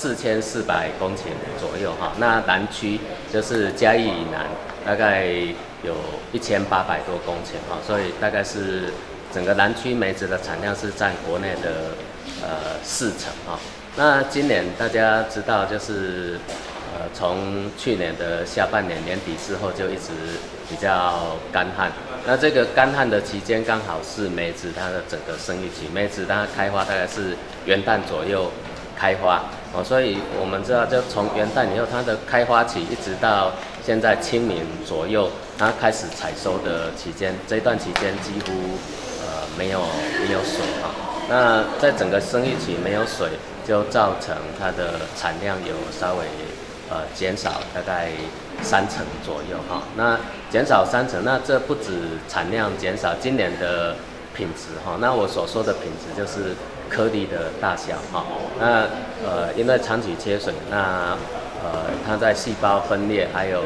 四千四百公顷左右哈。那南区就是嘉义以南，大概有一千八百多公顷哈，所以大概是整个南区梅子的产量是占国内的呃四成哈。那今年大家知道就是。呃，从去年的下半年年底之后，就一直比较干旱。那这个干旱的期间，刚好是梅子它的整个生育期。梅子它开花大概是元旦左右开花哦，所以我们知道，就从元旦以后，它的开花期一直到现在清明左右，它开始采收的期间，这段期间几乎呃没有没有水哈。那在整个生育期没有水，就造成它的产量有稍微。呃，减少大概三成左右哈。那减少三成，那这不止产量减少，今年的品质哈。那我所说的品质就是颗粒的大小哈。那呃，因为长期缺水，那呃，它在细胞分裂还有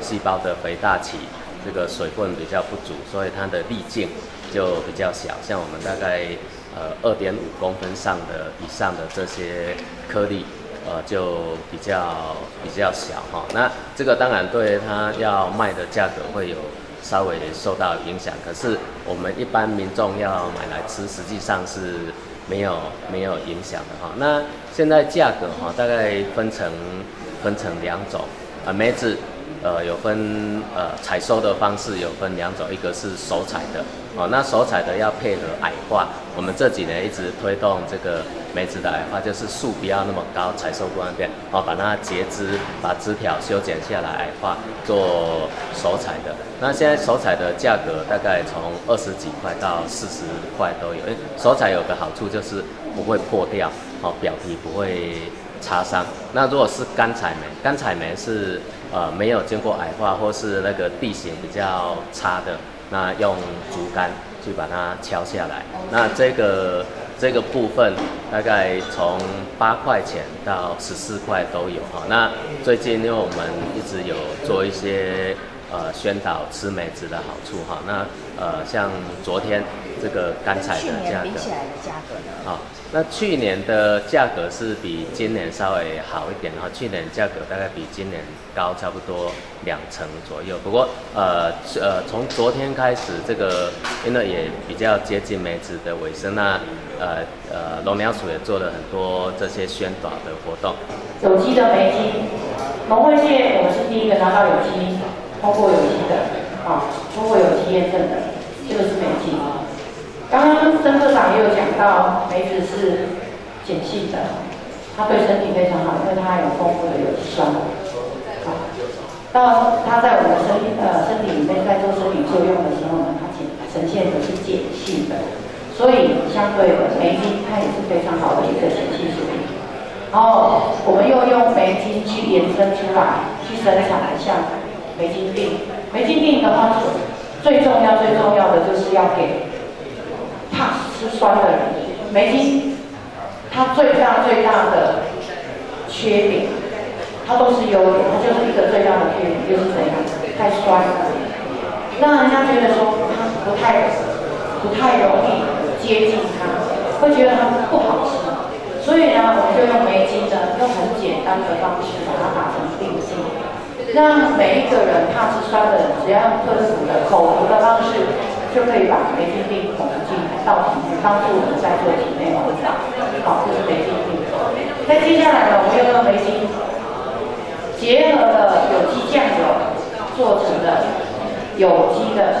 细胞的肥大期，这个水分比较不足，所以它的粒径就比较小。像我们大概呃二点五公分上的以上的这些颗粒。呃，就比较比较小哈，那这个当然对它要卖的价格会有稍微受到影响，可是我们一般民众要买来吃，实际上是没有没有影响的哈。那现在价格哈，大概分成分成两种啊，梅子。呃，有分呃采收的方式有分两种，一个是手采的，哦，那手采的要配合矮化。我们这几年一直推动这个梅子的矮化，就是树不要那么高，采收不方便，哦，把它截枝，把枝条修剪下来矮化，做手采的。那现在手采的价格大概从二十几块到四十块都有。诶，手采有个好处就是不会破掉，哦，表皮不会擦伤。那如果是干采梅，干采梅是。呃，没有经过矮化或是那个地形比较差的，那用竹竿去把它敲下来。那这个这个部分大概从八块钱到十四块都有哈。那最近因为我们一直有做一些呃宣导吃梅子的好处哈。那呃像昨天这个干菜的价格，好。那去年的价格是比今年稍微好一点哈，去年价格大概比今年高差不多两成左右。不过呃呃，从昨天开始，这个因为也比较接近梅子的尾声，那呃呃，龙鸟鼠也做了很多这些宣导的活动。有机的梅金，农会界我们是第一个拿到有机通过有机的啊，通过有机验证的，这个是梅金。刚刚曾科长也有讲到，梅子是碱性的，它对身体非常好，因为它有丰富的有机酸。啊，到它在我们身呃身体里面在做生理作用的时候呢，它呈呈现的是碱性的，所以相对的梅精它也是非常好的一个碱性食品。然后我们又用梅精去延伸出来，去生产像梅精锭。梅精锭的话，最重要最重要的就是要给。怕吃酸的人，梅精它最大最大的缺点，它都是优点，它就是一个最大的缺点就是怎样，太酸，让人家觉得说它不太不太容易接近它，会觉得它不好吃。所以呢，我们就用梅精呢，用很简单的方式把它打成，让每一个人怕吃酸的人，只要用特殊的口服的方式，就可以把梅精锭口服进。到体内帮助我们在做体内活长，好，这是霉菌病。那接下来呢，我们又用霉菌结合了有机酱油做成的有机的。